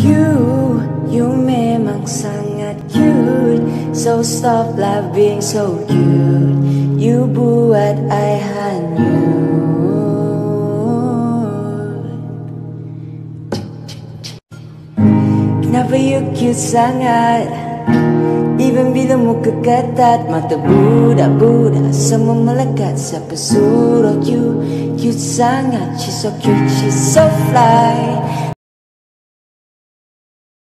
You, you memang sangat cute. So stop loving so cute. You buat I hanyut. Kenapa you cute sangat? Even bila muka ketat Mata budak-budak semua melekat Siapa suruh you? Cute sangat She so cute, she so fly.